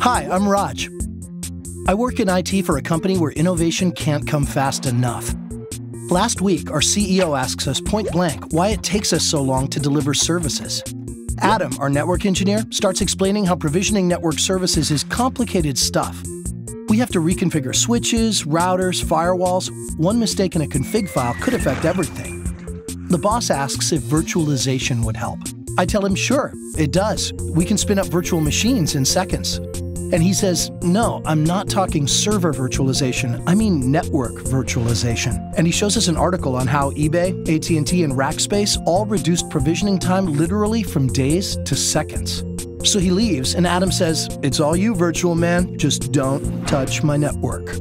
Hi, I'm Raj. I work in IT for a company where innovation can't come fast enough. Last week, our CEO asks us point blank why it takes us so long to deliver services. Adam, our network engineer, starts explaining how provisioning network services is complicated stuff. We have to reconfigure switches, routers, firewalls. One mistake in a config file could affect everything. The boss asks if virtualization would help. I tell him, sure, it does. We can spin up virtual machines in seconds. And he says, no, I'm not talking server virtualization. I mean network virtualization. And he shows us an article on how eBay, AT&T, and Rackspace all reduced provisioning time literally from days to seconds. So he leaves, and Adam says, It's all you, virtual man. Just don't touch my network.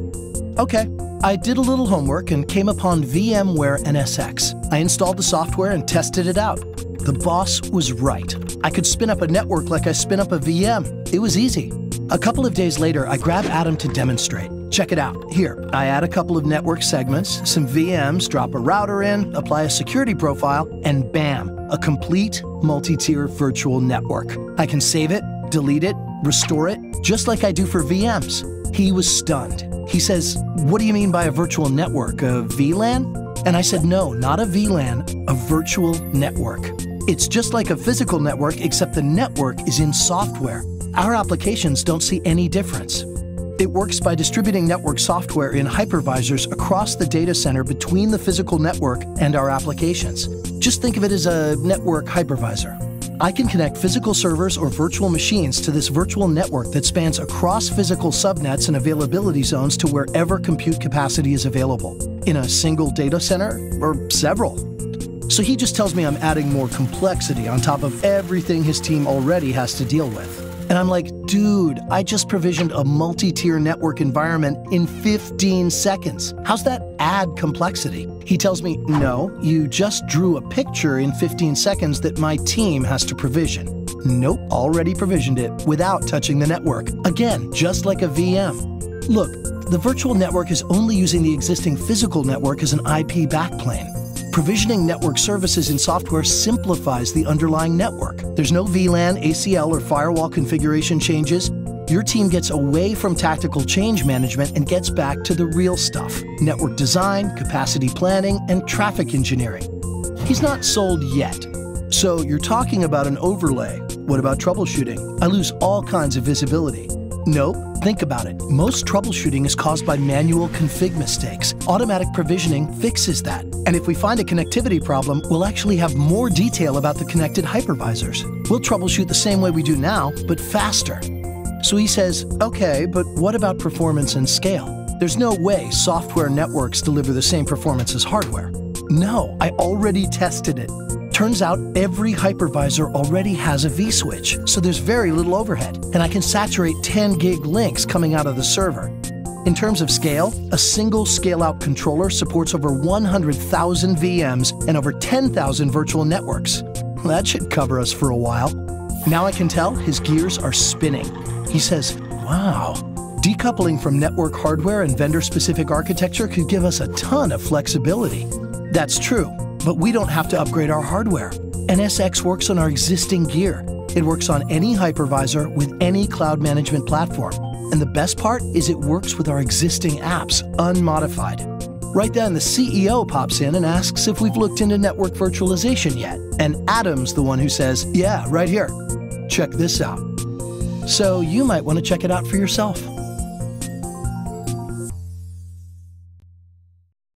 Okay, I did a little homework and came upon VMware NSX. I installed the software and tested it out. The boss was right. I could spin up a network like I spin up a VM. It was easy. A couple of days later, I grab Adam to demonstrate. Check it out. Here, I add a couple of network segments, some VMs, drop a router in, apply a security profile, and bam, a complete multi-tier virtual network. I can save it, delete it, restore it, just like I do for VMs. He was stunned. He says, What do you mean by a virtual network? A VLAN? And I said, No, not a VLAN, a virtual network. It's just like a physical network, except the network is in software. Our applications don't see any difference. It works by distributing network software in hypervisors across the data center between the physical network and our applications. Just think of it as a network hypervisor. I can connect physical servers or virtual machines to this virtual network that spans across physical subnets and availability zones to wherever compute capacity is available, in a single data center or several. So he just tells me I'm adding more complexity on top of everything his team already has to deal with. And I'm like, dude, I just provisioned a multi tier network environment in 15 seconds. How's that add complexity? He tells me, no, you just drew a picture in 15 seconds that my team has to provision. Nope, already provisioned it without touching the network. Again, just like a VM. Look, the virtual network is only using the existing physical network as an IP backplane. Provisioning network services in software simplifies the underlying network. There's no VLAN, ACL, or firewall configuration changes. Your team gets away from tactical change management and gets back to the real stuff network design, capacity planning, and traffic engineering. He's not sold yet. So you're talking about an overlay. What about troubleshooting? I lose all kinds of visibility. Nope. Think about it. Most troubleshooting is caused by manual config mistakes. Automatic provisioning fixes that. And if we find a connectivity problem, we'll actually have more detail about the connected hypervisors. We'll troubleshoot the same way we do now, but faster. So he says, okay, but what about performance and scale? There's no way software networks deliver the same performance as hardware. No, I already tested it. Turns out every hypervisor already has a vSwitch, so there's very little overhead, and I can saturate 10 gig links coming out of the server. In terms of scale, a single scale out controller supports over 100,000 VMs and over 10,000 virtual networks. That should cover us for a while. Now I can tell his gears are spinning. He says, Wow, decoupling from network hardware and vendor specific architecture could give us a ton of flexibility. That's true, but we don't have to upgrade our hardware. NSX works on our existing gear. It works on any hypervisor with any cloud management platform. And the best part is it works with our existing apps, unmodified. Right then, the CEO pops in and asks if we've looked into network virtualization yet. And Adam's the one who says, Yeah, right here. Check this out. So you might want to check it out for yourself.